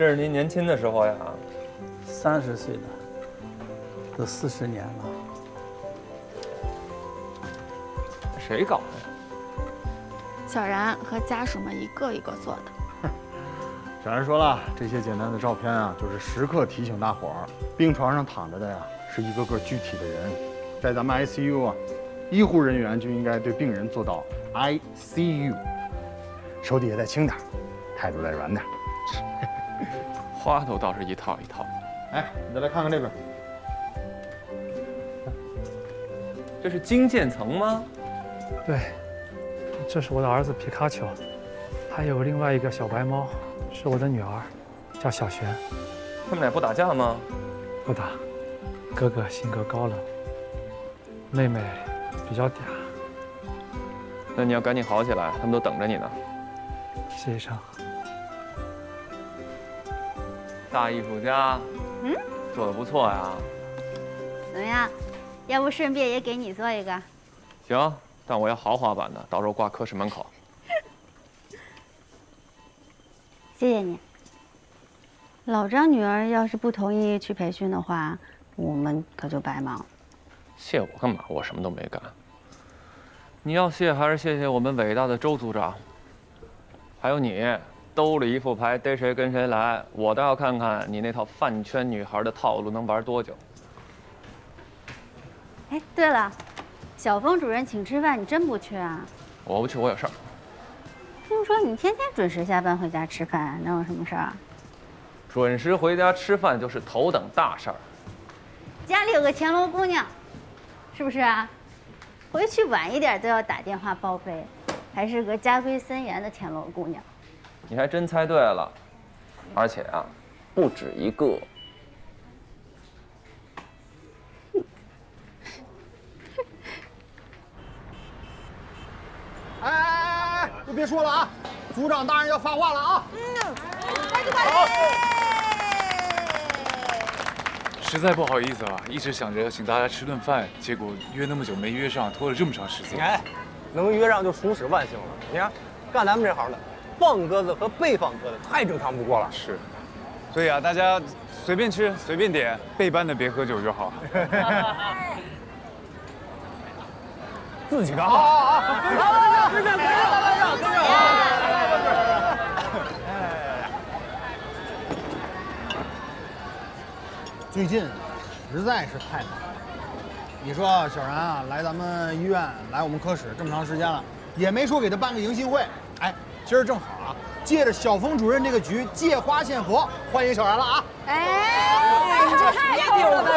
这是您年轻的时候呀？三十岁了，都四十年了。谁搞的呀？小然和家属们一个一个做的。小然说了，这些简单的照片啊，就是时刻提醒大伙儿，病床上躺着的呀，是一个个具体的人。在咱们 ICU 啊，医护人员就应该对病人做到 ICU，手底下再轻点，态度再软点。花头倒是一套一套。哎，你再来看看这边，这是金渐层吗？对，这是我的儿子皮卡丘，还有另外一个小白猫，是我的女儿，叫小璇。他们俩不打架吗？不打，哥哥性格高冷，妹妹比较嗲。那你要赶紧好起来，他们都等着你呢。谢医生。大艺术家，嗯，做的不错呀。怎么样？要不顺便也给你做一个？行，但我要豪华版的，到时候挂科室门口。谢谢你。老张女儿要是不同意去培训的话，我们可就白忙了。谢我干嘛？我什么都没干。你要谢还是谢谢我们伟大的周组长，还有你。兜里一副牌，逮谁跟谁来。我倒要看看你那套饭圈女孩的套路能玩多久。哎，对了，小峰主任请吃饭，你真不去啊？我不去，我有事儿。听说你天天准时下班回家吃饭，能有什么事儿？准时回家吃饭就是头等大事儿。家里有个田螺姑娘，是不是啊？回去晚一点都要打电话报备，还是个家规森严的田螺姑娘。你还真猜对了，而且啊，不止一个。哎哎哎哎，都别说了啊！组长大人要发话了啊！嗯，好。实在不好意思啊，一直想着请大家吃顿饭，结果约那么久没约上，拖了这么长时间。哎，能约上就属实万幸了。你看，干咱们这行的。放鸽子和被放鸽子太正常不过了，是，所以啊，大家随便吃随便点，被搬的别喝酒就好。自己干。好，好，好，好，队长，队长，队长，最近实在是太忙了。你说小然啊，来咱们医院，来我们科室这么长时间了，也没说给他办个迎新会。哎。今儿正好啊，借着小峰主任这个局，借花献佛，欢迎小然了啊！哎，你这太丢了吧！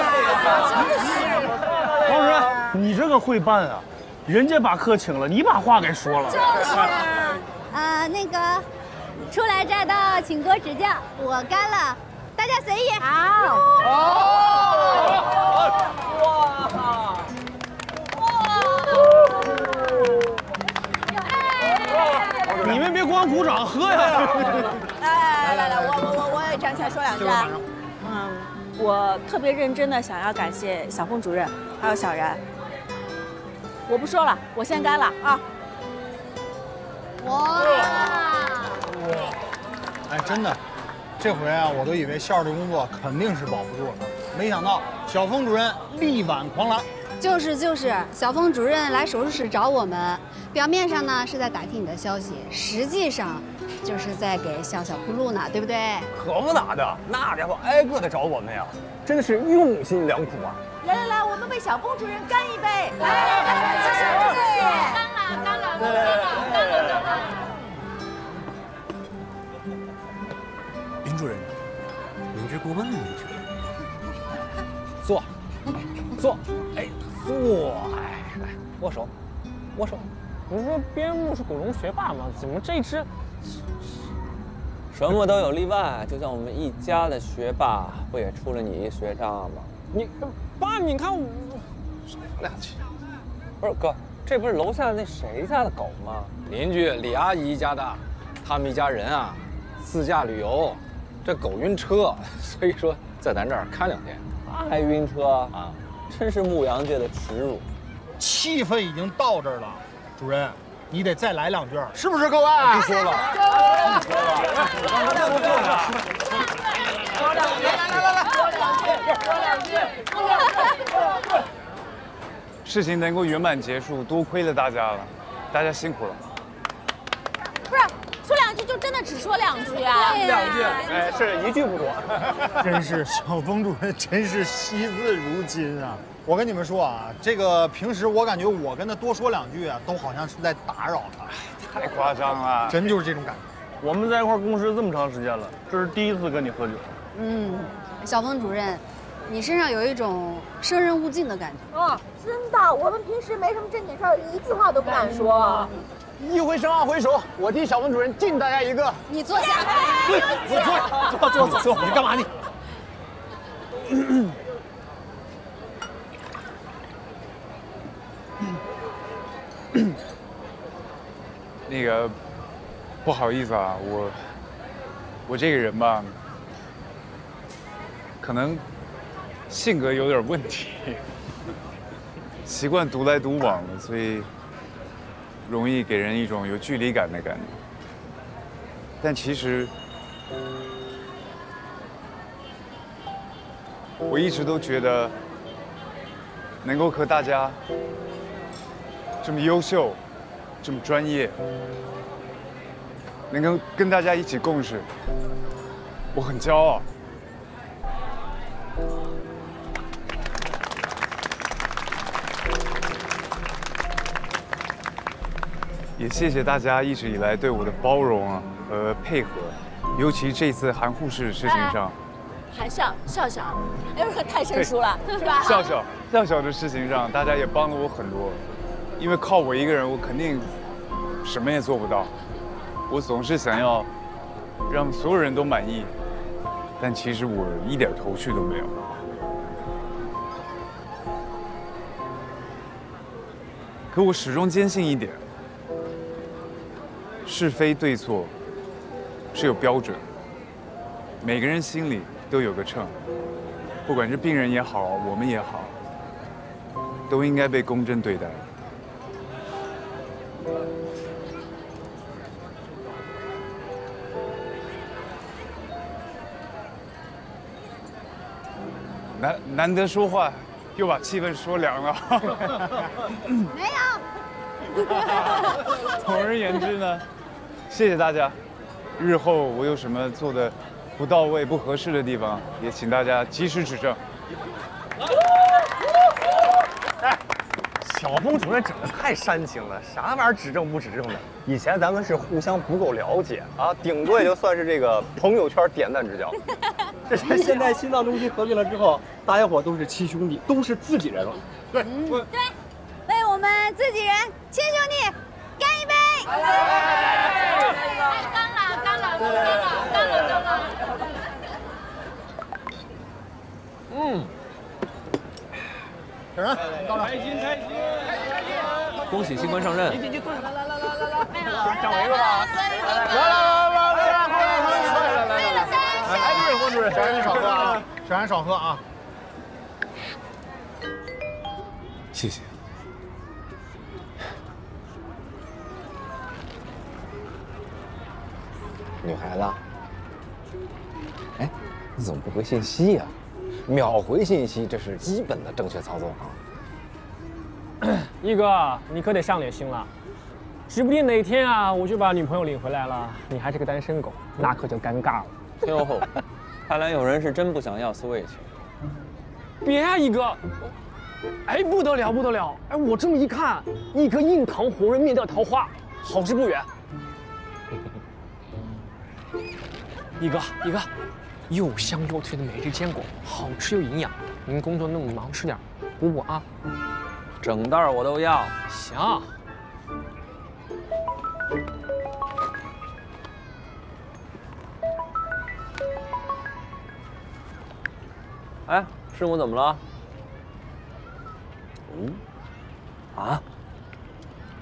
王主任，你这个会办啊？人家把客请了，你把话给说了。就是啊，呃，那个初来乍到，请多指教，我干了，大家随意。好。哇！你们别光鼓掌，喝呀！来，来来来，我我我我也站起来说两句。啊。嗯，我特别认真的想要感谢小峰主任，还有小然。我不说了，我先干了啊！哇！哎，真的，这回啊，我都以为校的工作肯定是保不住了，没想到小峰主任力挽狂澜。就是就是，小峰主任来手术室找我们。表面上呢是在打听你的消息，实际上就是在给笑笑铺路呢，对不对？可不咋的，那家伙挨个的找我们呀，真的是用心良苦啊！来来来，我们为小峰主任干一杯！来来来，谢谢谢谢！干了干了干了干了干了！林主任，您这过问呢？坐，坐，哎，坐，哎，来握手，握手。不是说边牧是古龙学霸吗？怎么这只？什么都有例外，就像我们一家的学霸，不也出了你一学渣吗？你爸，你看我少俩去。不是哥，这不是楼下那谁家的狗吗？邻居李阿姨家的，他们一家人啊，自驾旅游，这狗晕车，所以说在咱这儿看两天。还晕车啊？真是牧羊界的耻辱。气氛已经到这儿了。主任，你得再来两句，是不是各位？不说了，不说了，说两句，来来来来，说两句，说两句，说两句。事情能够圆满结束，多亏了大家了，大家辛苦了。不是说两句就真的只说两句啊？哎，是一句不多。真是小峰主任，真是惜字如金啊！我跟你们说啊，这个平时我感觉我跟他多说两句啊，都好像是在打扰他。太夸张了，真就是这种感觉。我们在一块共事这么长时间了，这是第一次跟你喝酒。嗯，小峰主任，你身上有一种生人勿近的感觉。哦，真的，我们平时没什么正经事儿，一句话都不敢说。一回生二回熟，我替小文主任敬大家一个。你坐下。坐坐坐坐坐，你干嘛你？那个，不好意思啊，我我这个人吧，可能性格有点问题，习惯独来独往的，所以容易给人一种有距离感的感觉。但其实，我一直都觉得，能够和大家这么优秀。这么专业，能够跟大家一起共事，我很骄傲。也谢谢大家一直以来对我的包容啊和配合，尤其这次韩护士的事情上，韩笑笑笑，哎呦，太生疏了，是吧？笑笑笑笑的事情上，大家也帮了我很多。因为靠我一个人，我肯定什么也做不到。我总是想要让所有人都满意，但其实我一点头绪都没有。可我始终坚信一点：是非对错是有标准，每个人心里都有个秤，不管是病人也好，我们也好，都应该被公正对待。难难得说话，又把气氛说凉了。没有。总而言之呢，谢谢大家。日后我有什么做的不到位、不合适的地方，也请大家及时指正。哎，小峰主任整的太煽情了，啥玩意儿指正不指正的？以前咱们是互相不够了解啊，顶多也就算是这个朋友圈点赞之交。这 是现在心脏中心合并了之后，大家伙都是亲兄弟，都是自己人了。对，对，为我们自己人亲兄弟干一杯！干了，干了，干了，干了，干了！嗯，小然，到了，开心，开心，开心！恭喜新官上任！来来来来来来来来，掌我一个吧！来来来来来来来来来！来，主任，黄主任，小然少喝啊，小然少喝啊。谢谢。女孩子，哎，你怎么不回信息呀？秒回信息，这是基本的正确操作啊。一哥，你可得上点心了，指不定哪天啊，我就把女朋友领回来了，你还是个单身狗，那可就尴尬了。哟吼，看来有人是真不想要 Switch。别啊，一哥！哎，不得了，不得了！哎，我这么一看，一颗硬糖红人，灭掉桃花，好事不远。一哥，一哥，又香又脆的每日坚果，好吃又营养。您工作那么忙，吃点，补补啊。整袋我都要。行。哎，师母怎么了？嗯，啊？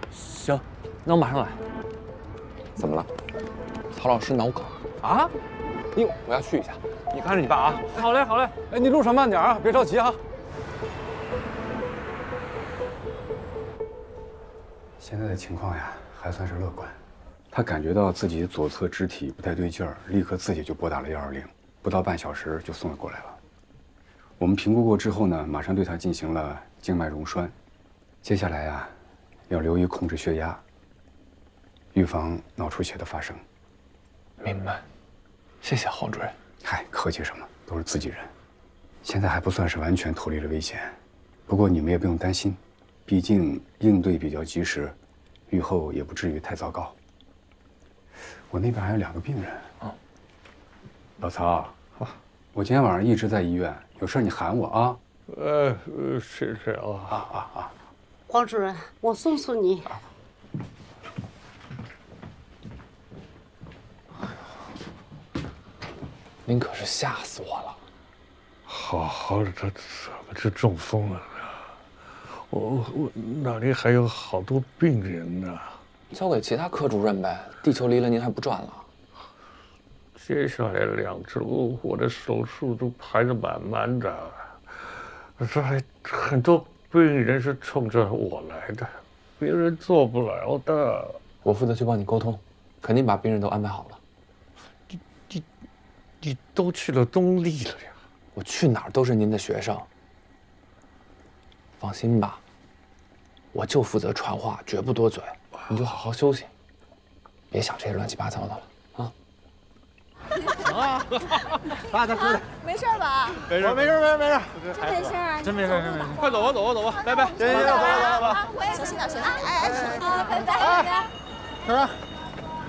行，那我马上来。怎么了？曹老师脑梗啊？哟，我要去一下。你看着你爸啊。好嘞，好嘞。哎，你路上慢点啊，别着急啊。现在的情况呀，还算是乐观。他感觉到自己左侧肢体不太对劲儿，立刻自己就拨打了幺二零，不到半小时就送了过来了。我们评估过之后呢，马上对他进行了静脉溶栓。接下来啊，要留意控制血压，预防脑出血的发生。明白，谢谢黄主任。嗨，客气什么，都是自己人。现在还不算是完全脱离了危险，不过你们也不用担心，毕竟应对比较及时，愈后也不至于太糟糕。我那边还有两个病人啊。老曹，我今天晚上一直在医院，有事你喊我啊。呃，是是啊啊啊啊！黄主任，我送送你。您可是吓死我了！好好的，他怎么就中风了呢？我我那里还有好多病人呢。交给其他科主任呗。地球离了您还不转了？接下来两周我的手术都排得满满的，这还很多病人是冲着我来的，别人做不了的。我负责去帮你沟通，肯定把病人都安排好了。你都去了东丽了呀？我去哪儿都是您的学生。放心吧，我就负责传话，绝不多嘴。你就好好休息，别想这些乱七八糟的了啊！行啊，爸，他说的，没事吧？没事，没事，没事，没事，真没事啊？真没事，真没事。快走吧，走吧，走吧，拜拜。行行行，走吧，走吧。我也小心点，小心点。哎哎，好，拜拜。哎，小然，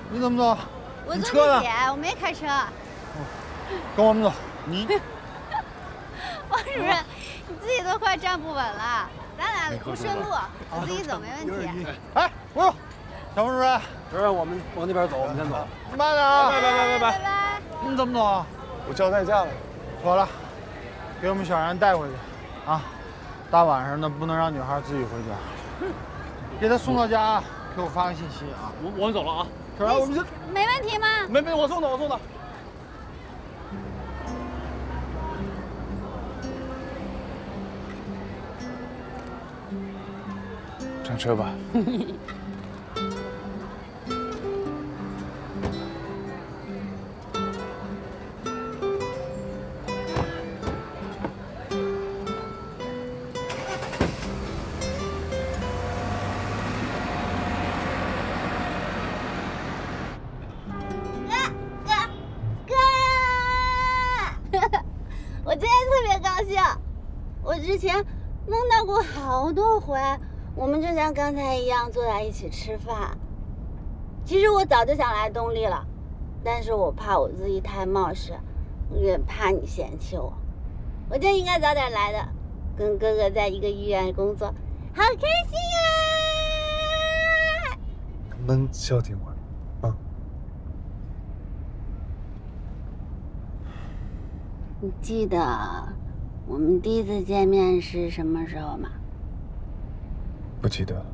你怎么走？我坐地铁，我没开车。跟我们走。你 王主任，你自己都快站不稳了，咱俩不顺路，我自己走没问题。哎，不用，小王主任，主任，我们往那边走，我们先走。慢点啊！拜拜拜拜拜拜。你怎么走啊？我叫代驾了。妥了，给我们小然带回去，啊，大晚上的不能让女孩自己回家，给她送到家，给我发个信息啊。我我们走了啊，小然，我们就没问题吗？没没，我送的，我送的。上车吧。样坐在一起吃饭。其实我早就想来东丽了，但是我怕我自己太冒失，也怕你嫌弃我，我就应该早点来的，跟哥哥在一个医院工作，好开心啊！能不能消停会儿？你记得我们第一次见面是什么时候吗？不记得了。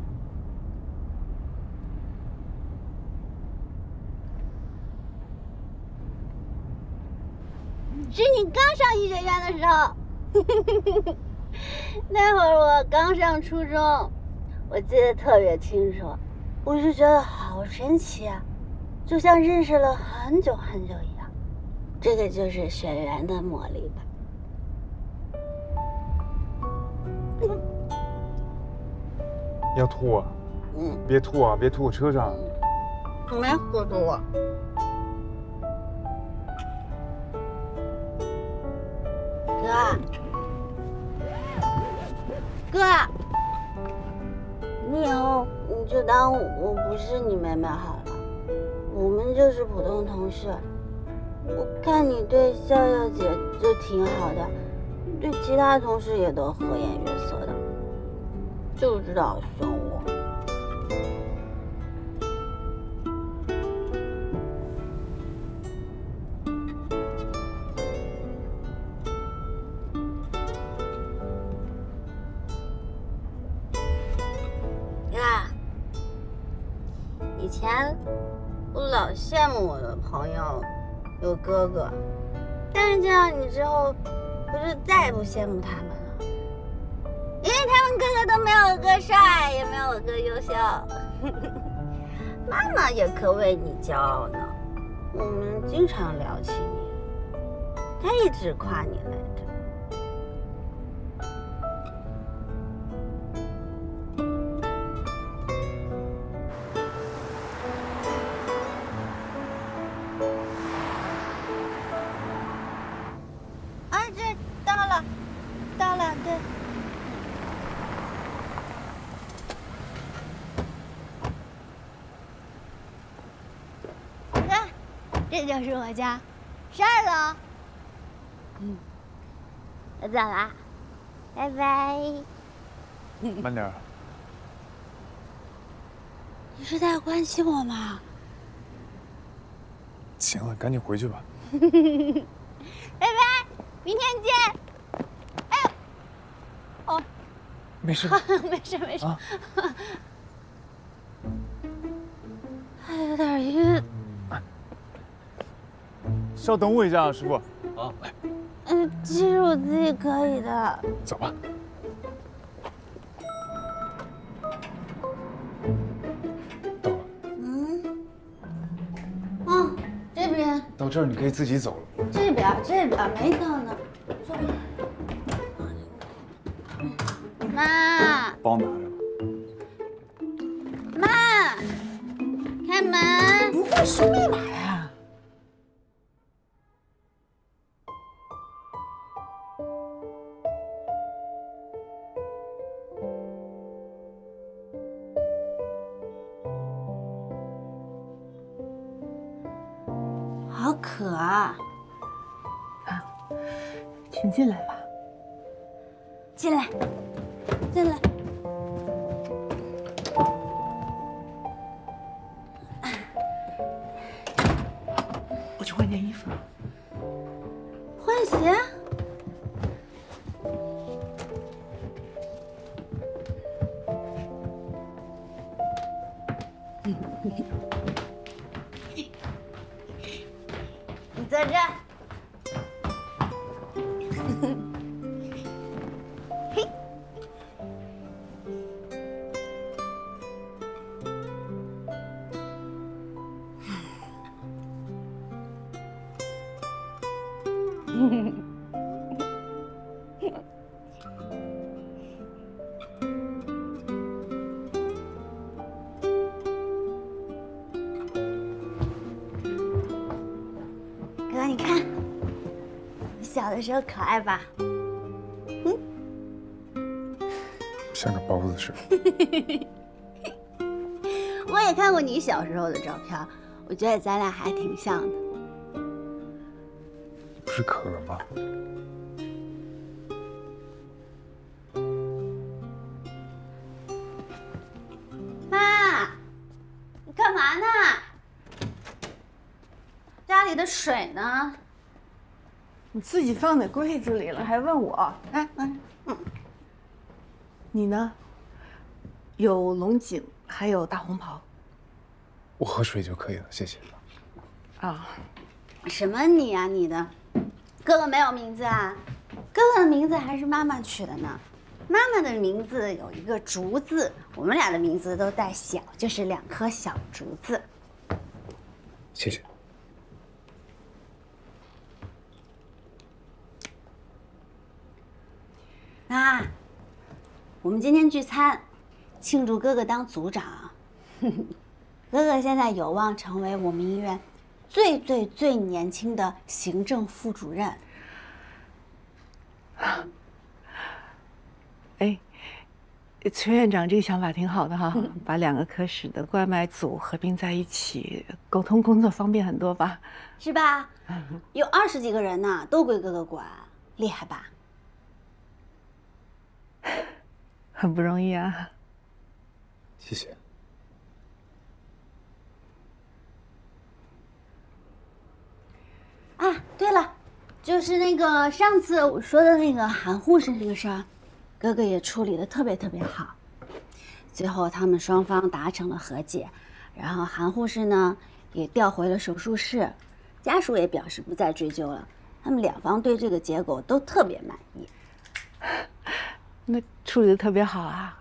是你刚上医学院的时候，那会儿我刚上初中，我记得特别清楚，我就觉得好神奇啊，就像认识了很久很久一样。这个就是血缘的魔力吧。要吐啊？嗯，别吐啊！别吐我车上。没喝多。哥，哥，你以后你就当我不是你妹妹好了，我们就是普通同事。我看你对笑笑姐就挺好的，对其他同事也都和颜悦色的，就知道凶哥哥，但是见到你之后，我就再也不羡慕他们了，因为他们个个都没有我哥帅，也没有我哥优秀。妈妈也可为你骄傲呢。我们经常聊起你，她一直夸你呢这就是我家，十二楼。嗯，我走了，拜拜。慢点。你是在关心我吗？行了，赶紧回去吧。拜拜，明天见。哎呦，哦，没事没事没事。啊稍等我一下啊，师傅。好，嗯，其实我自己可以的。走吧。嗯。啊，这边，到这儿你可以自己走了。这边，这边没到好渴啊！请进来吧。进来，进来。时候可爱吧？像个包子似的。我也看过你小时候的照片，我觉得咱俩还挺像的。不是渴了吗？妈，你干嘛呢？家里的水呢？你自己放在柜子里了，还问我？哎，嗯嗯，你呢？有龙井，还有大红袍我喝水就可以了，谢谢。啊。什么你啊你的？哥哥没有名字啊？哥哥的名字还是妈妈取的呢。妈妈的名字有一个竹字，我们俩的名字都带小，就是两颗小竹子。谢谢。妈，我们今天聚餐，庆祝哥哥当组长。哥哥现在有望成为我们医院最最最年轻的行政副主任。哎，崔院长这个想法挺好的哈，把两个科室的冠脉组合并在一起，沟通工作方便很多吧？是吧？有二十几个人呢，都归哥哥管，厉害吧？很不容易啊。谢谢。啊，对了，就是那个上次我说的那个韩护士这个事儿，哥哥也处理的特别特别好。最后他们双方达成了和解，然后韩护士呢也调回了手术室，家属也表示不再追究了。他们两方对这个结果都特别满意。那处理的特别好啊。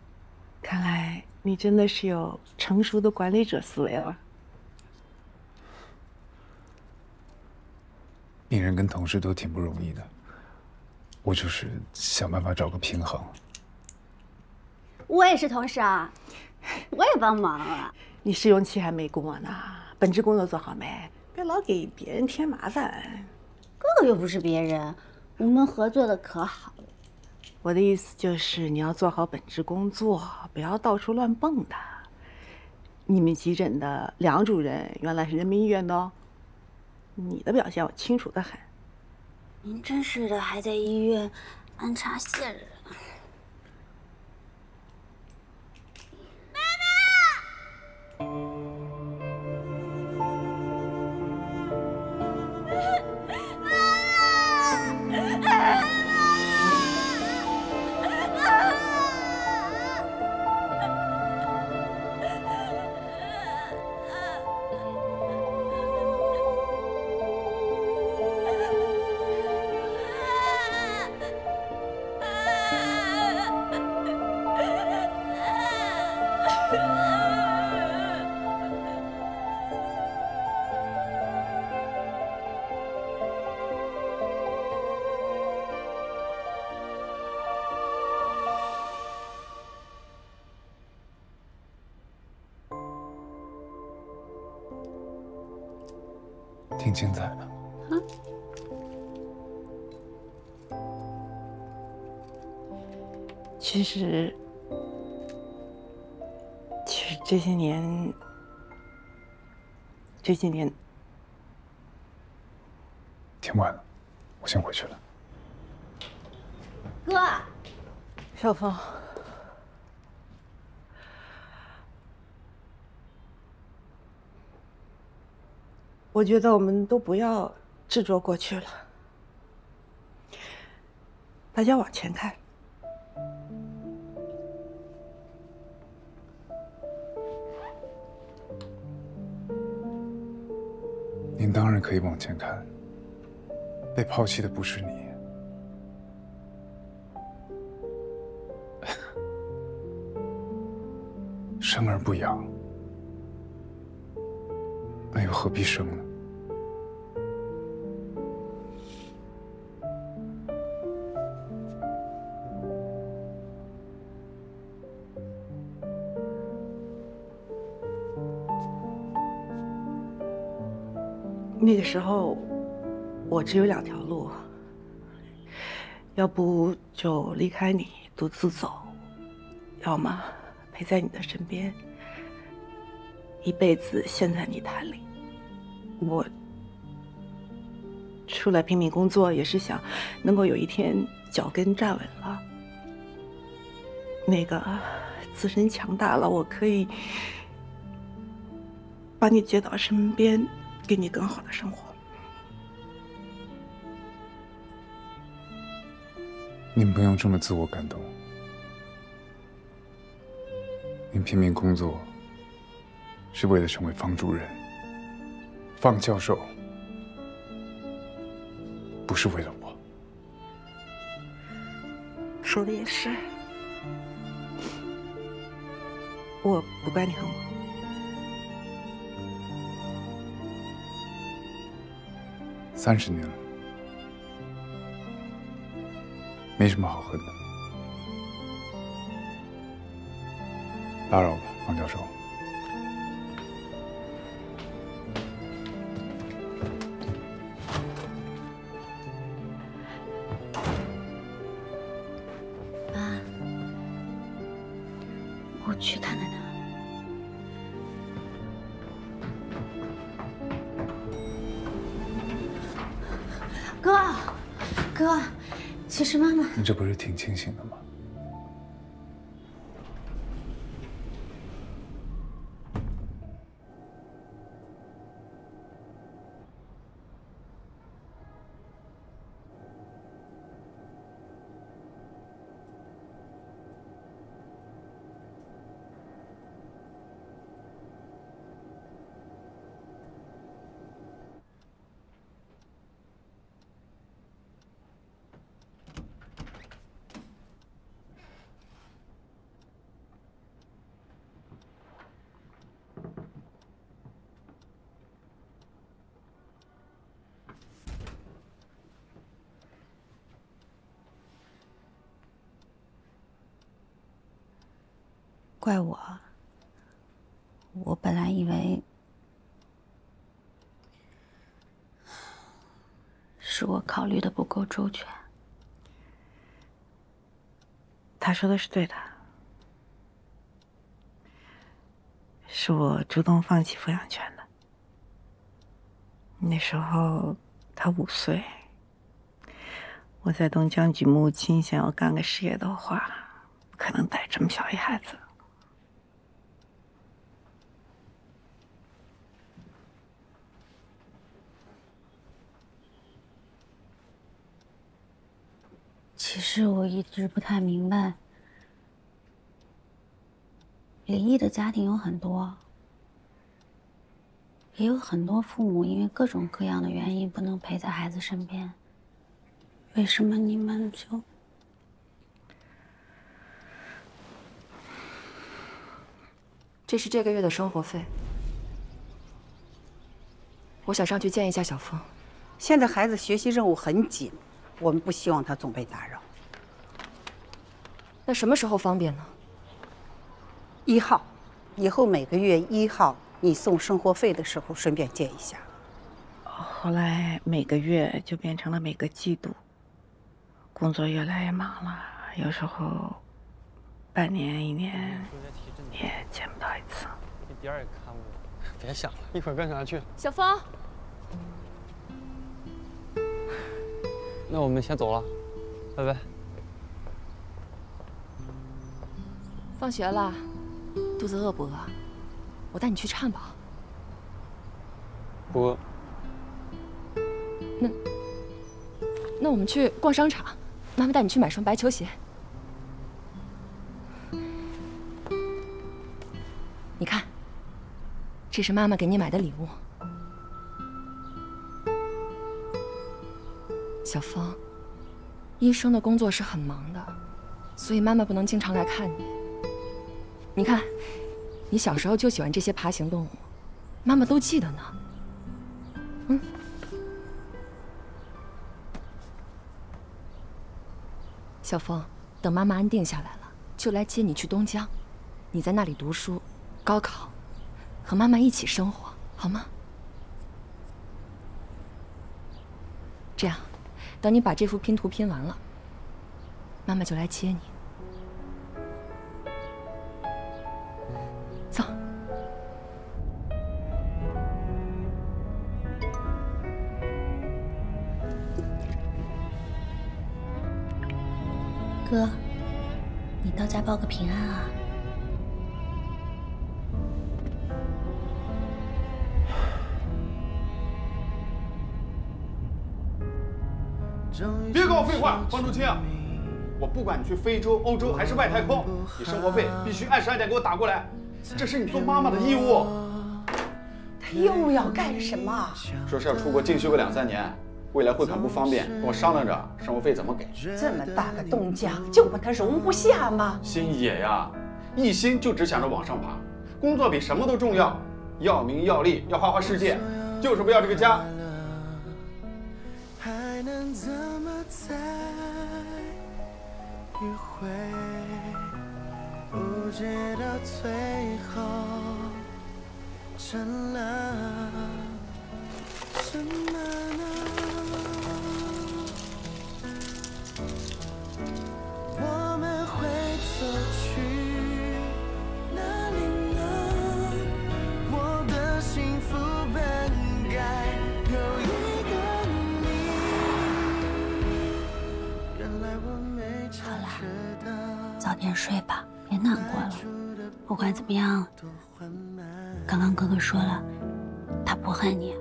看来你真的是有成熟的管理者思维了。病人跟同事都挺不容易的，我就是想办法找个平衡。我也是同事啊，我也帮忙啊。你试用期还没过呢，本职工作做好没？别老给别人添麻烦。哥哥又不是别人，我们合作的可好了。我的意思就是你要做好本职工作，不要到处乱蹦跶。你们急诊的梁主任原来是人民医院的哦，你的表现我清楚的很。您真是的，还在医院安插线人。挺精彩的。其实，其实这些年，这些年，挺晚了，我先回去了。哥，少峰，我觉得我们都不要执着过去了，大家往前看。您当然可以往前看，被抛弃的不是你。生而不养，那又何必生呢？那个时候，我只有两条路，要不就离开你独自走，要么陪在你的身边，一辈子陷在泥潭里。我出来拼命工作，也是想能够有一天脚跟站稳了，那个自身强大了，我可以把你接到身边。给你更好的生活。您不用这么自我感动。您拼命工作，是为了成为方主任、方教授，不是为了我。说的也是，我不怪你恨我。三十年了，没什么好恨的。打扰了，王教授。这不是挺清醒的吗？怪我。我本来以为是我考虑的不够周全。他说的是对的，是我主动放弃抚养权的。那时候他五岁，我在东江举目亲，想要干个事业的话，不可能带这么小一孩子。其实我一直不太明白，离异的家庭有很多，也有很多父母因为各种各样的原因不能陪在孩子身边。为什么你们就……这是这个月的生活费，我想上去见一下小峰。现在孩子学习任务很紧。我们不希望他总被打扰。那什么时候方便呢？一号，以后每个月一号你送生活费的时候顺便见一下。后来每个月就变成了每个季度。工作越来越忙了，有时候半年一年也见不到一次。一点也看不懂。别想了，一会儿干啥去？小峰。那我们先走了，拜拜。放学了，肚子饿不饿？我带你去颤吧。不饿。那那我们去逛商场，妈妈带你去买双白球鞋。你看，这是妈妈给你买的礼物。小峰，医生的工作是很忙的，所以妈妈不能经常来看你。你看，你小时候就喜欢这些爬行动物，妈妈都记得呢。嗯，小峰，等妈妈安定下来了，就来接你去东江，你在那里读书、高考，和妈妈一起生活，好吗？这样。等你把这幅拼图拼完了，妈妈就来接你。走，哥，你到家报个平安啊！废话，方竹清，我不管你去非洲、欧洲还是外太空，你生活费必须按时按点给我打过来，这是你做妈妈的义务。他又要干什么？说是要出国进修个两三年，未来汇款不方便，跟我商量着生活费怎么给。这么大个东家，就把他容不下吗？心野呀，一心就只想着往上爬，工作比什么都重要，要名要利，要花花世界，就是不要这个家。再迂回，不知到最后成了什么到。早点睡吧，别难过了。不管怎么样，刚刚哥哥说了，他不恨你。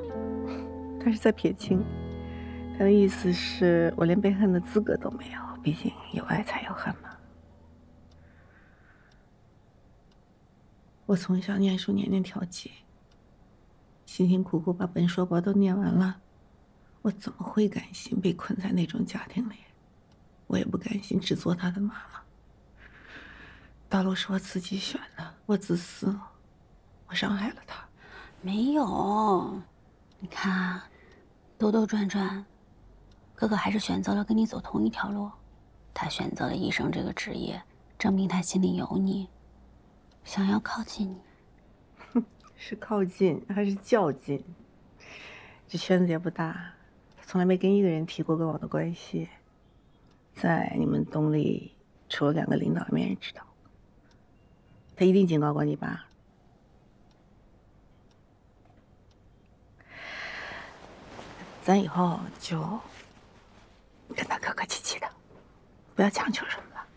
他是在撇清，他的意思是我连被恨的资格都没有。毕竟有爱才有恨嘛。我从小念书年年跳级，辛辛苦苦把本硕博都念完了，我怎么会甘心被困在那种家庭里？我也不甘心只做他的妈妈。道路是我自己选的，我自私，我伤害了他。没有，你看，兜兜转转，哥哥还是选择了跟你走同一条路。他选择了医生这个职业，证明他心里有你。想要靠近你。是靠近还是较劲？这圈子也不大，他从来没跟一个人提过跟我的关系。在你们东丽，除了两个领导，没人知道。他一定警告过你吧？咱以后就跟他客客气气的，不要强求什么了。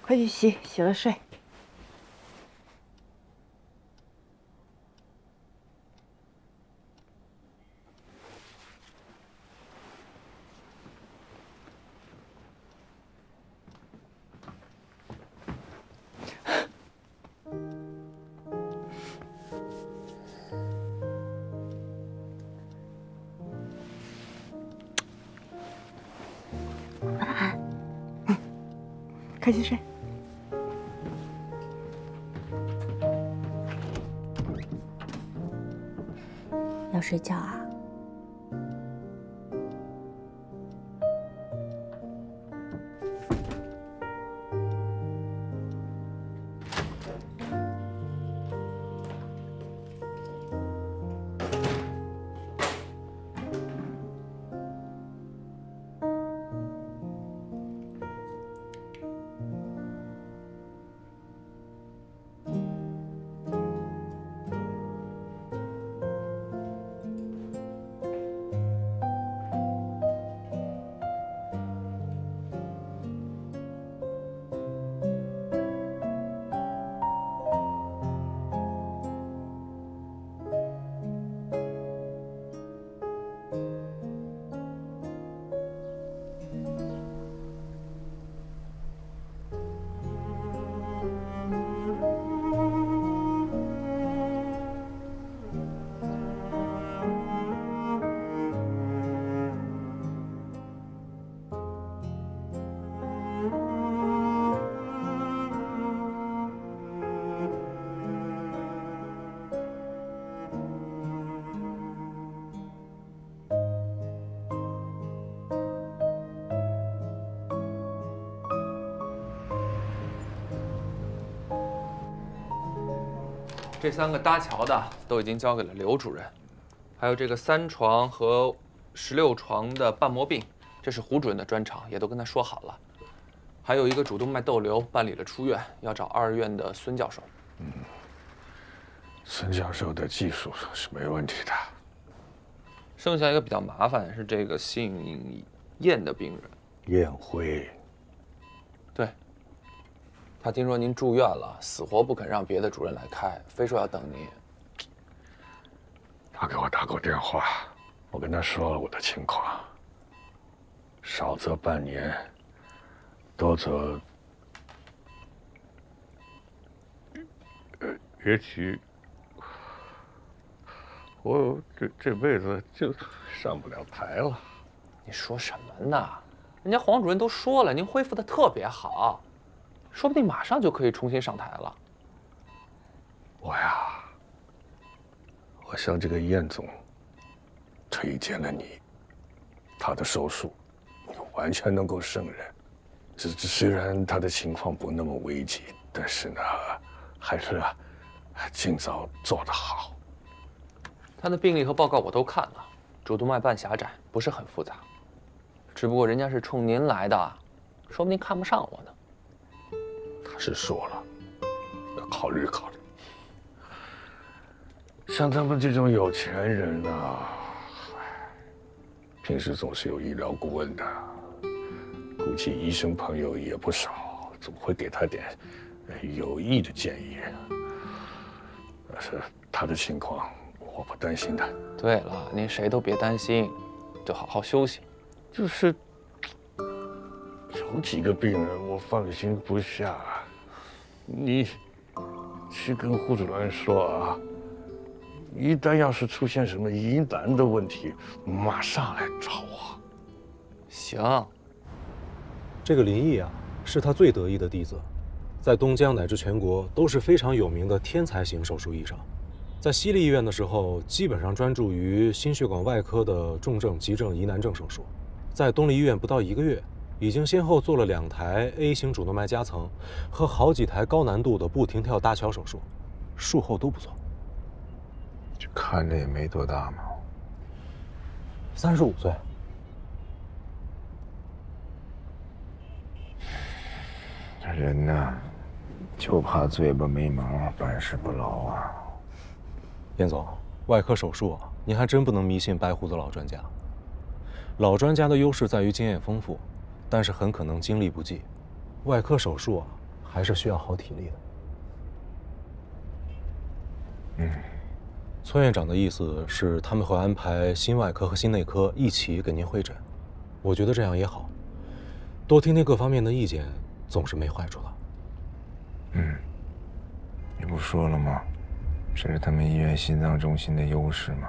快去洗，洗了睡。快去睡。要睡觉啊？这三个搭桥的都已经交给了刘主任，还有这个三床和十六床的瓣膜病，这是胡主任的专长，也都跟他说好了。还有一个主动脉窦瘤办理了出院，要找二院的孙教授。孙教授的技术是没问题的。剩下一个比较麻烦的是这个姓燕的病人，燕辉。对，他听说您住院了，死活不肯让别的主任来开，非说要等您。他给我打过电话，我跟他说了我的情况，少则半年，多则……呃，也许我这这辈子就上不了台了。你说什么呢？人家黄主任都说了，您恢复的特别好，说不定马上就可以重新上台了。我呀，我向这个燕总推荐了你，他的手术你完全能够胜任。这这虽然他的情况不那么危急，但是呢，还是啊，尽早做得好。他的病历和报告我都看了，主动脉瓣狭窄，不是很复杂。只不过人家是冲您来的，说不定看不上我呢。他是说了，要考虑考虑。像他们这种有钱人啊，平时总是有医疗顾问的，估计医生朋友也不少，总会给他点有益的建议。但是他的情况，我不担心的。对了，您谁都别担心，就好好休息。就是有几个病人我放心不下，你去跟胡主任说啊，一旦要是出现什么疑难的问题，马上来找我。行。这个林毅啊，是他最得意的弟子，在东江乃至全国都是非常有名的天才型手术医生。在西丽医院的时候，基本上专注于心血管外科的重症、急症、疑难症手术。在东丽医院不到一个月，已经先后做了两台 A 型主动脉夹层和好几台高难度的不停跳搭桥手术，术后都不错。这看着也没多大嘛，三十五岁。这人呢，就怕嘴巴没毛，办事不牢啊。严总，外科手术啊，您还真不能迷信白胡子老专家。老专家的优势在于经验丰富，但是很可能精力不济。外科手术啊，还是需要好体力的。嗯，崔院长的意思是，他们会安排心外科和心内科一起给您会诊。我觉得这样也好，多听听各方面的意见，总是没坏处的。嗯，你不说了吗？这是他们医院心脏中心的优势吗？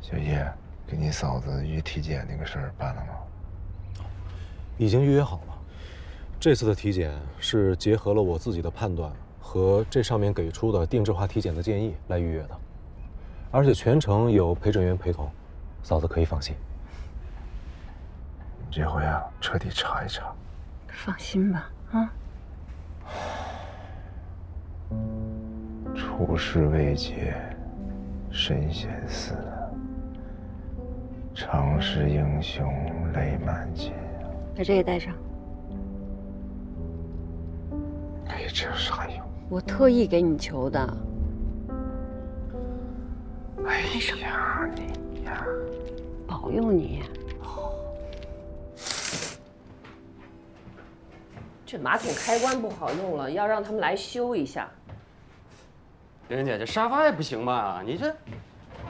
小叶，给你嫂子预体检那个事儿办了吗？已经预约好了。这次的体检是结合了我自己的判断和这上面给出的定制化体检的建议来预约的，而且全程有陪诊员陪同，嫂子可以放心。这回啊，彻底查一查。放心吧，啊。出师未捷身先死，常使英雄泪满襟。把这个带上。哎呀，这有啥用？我特意给你求的。哎呀，你呀，保佑你。这马桶开关不好用了，要让他们来修一下。玲玲姐，这沙发也不行吧？你这，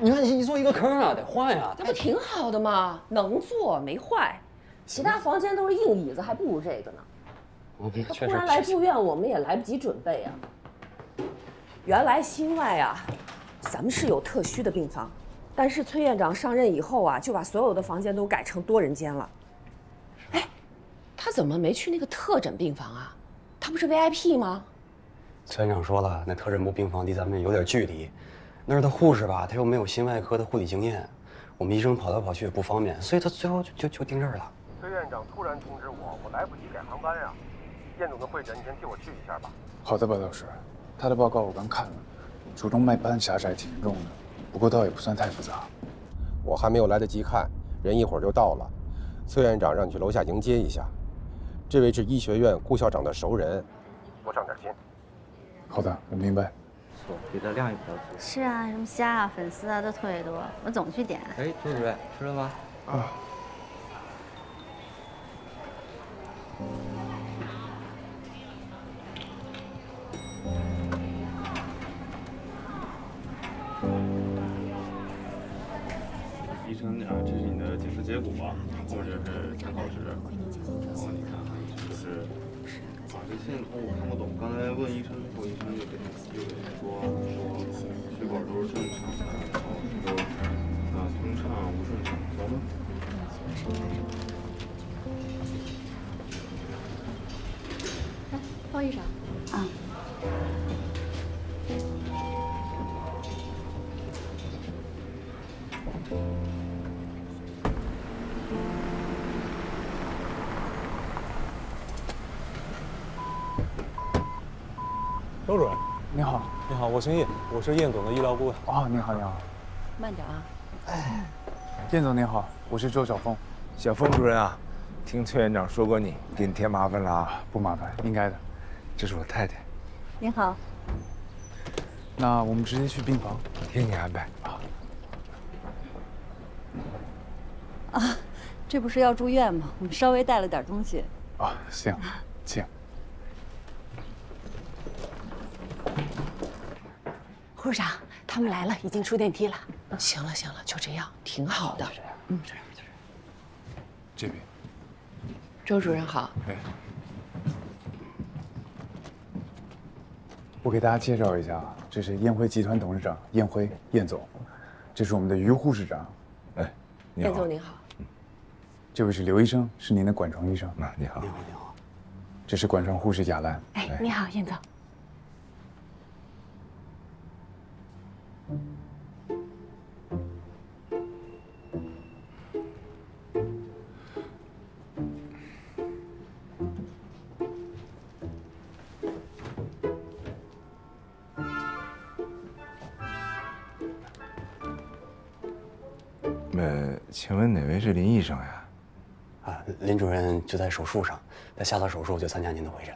你看一坐一个坑啊，得换呀。这不挺好的吗？能坐没坏，其他房间都是硬椅子，还不如这个呢。他突然来住院，我们也来不及准备啊。原来心外啊，咱们是有特需的病房，但是崔院长上任以后啊，就把所有的房间都改成多人间了。哎，他怎么没去那个特诊病房啊？他不是 VIP 吗？崔院长说了，那特诊部病房离咱们有点距离，那儿的护士吧，他又没有心外科的护理经验，我们医生跑来跑去也不方便，所以他最后就就就定这儿了。崔院长突然通知我，我来不及改航班呀。燕总的会诊，你先替我去一下吧。好的，白老师，他的报告我刚看了，主动脉斑狭窄挺严重的，不过倒也不算太复杂。我还没有来得及看，人一会儿就到了。崔院长让你去楼下迎接一下，这位是医学院顾校长的熟人，多上点心。好的，我明白。给他晾一瓢是啊，什么虾啊、粉丝啊都特别多，我总去点。哎，周主任，吃了吗？啊。医生啊，这是你的检测结果，或者是参考值。然后你看看，就是啊，这线图我看不懂。刚才问医生之后，医生就给又给说说血管都是正常的，然后说啊通畅无顺畅，走吧？来，放衣裳。我姓叶，我是燕总的医疗顾问。哦，你好，你好。慢点啊。哎，燕总您好，我是周晓峰。小峰主任啊，听崔院长说过你，给你添麻烦了啊。不麻烦，应该的。这是我太太。您好。那我们直接去病房，听你安排啊。啊，这不是要住院吗？我们稍微带了点东西。啊，行，请。护士长，他们来了，已经出电梯了。行了，行了，就这样，挺好的。嗯，这样，就这样。这边。周主任好。哎。我给大家介绍一下，这是燕辉集团董事长燕辉，燕总。这是我们的于护士长。哎，你燕总您好。这位是刘医生，是您的管床医生。啊，你好。你好，你好。这是管床护士贾兰。哎，你好，燕总。那请问哪位是林医生呀？啊林主任就在手术上他下了手术就参加您的会诊。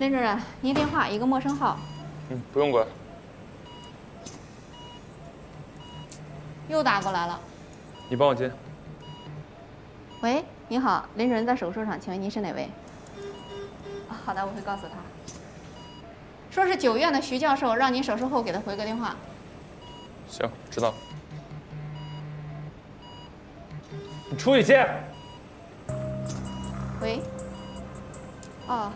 林主任，您电话一个陌生号，嗯，不用管。又打过来了。你帮我接。喂，您好，林主任在手术上，请问您是哪位？好的，我会告诉他。说是九院的徐教授让您手术后给他回个电话。行，知道。你出去接。喂。哦。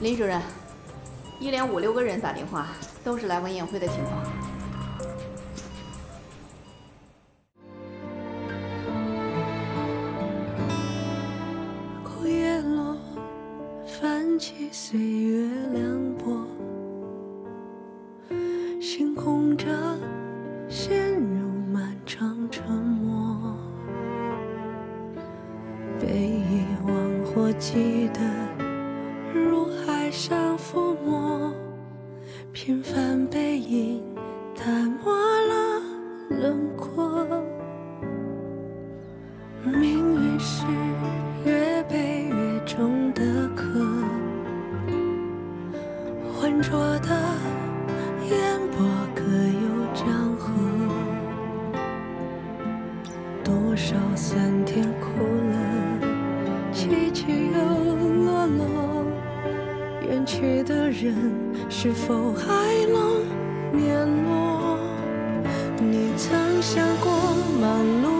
林主任，一连五六个人打电话，都是来问宴会的情况。满路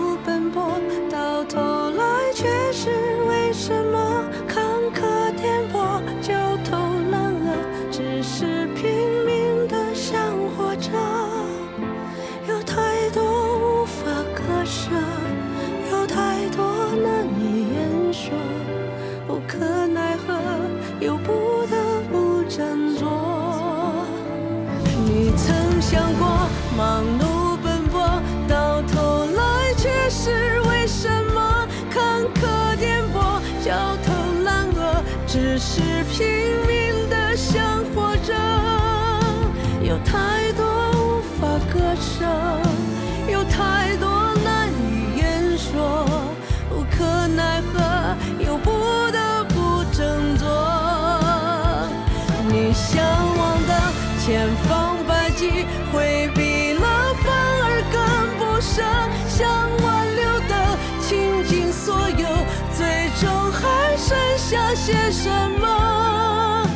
些什么？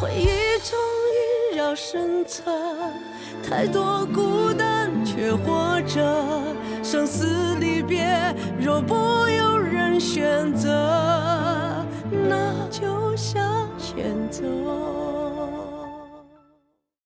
回忆中萦绕身侧，太多孤单却活着。生死离别，若不由人选择，那。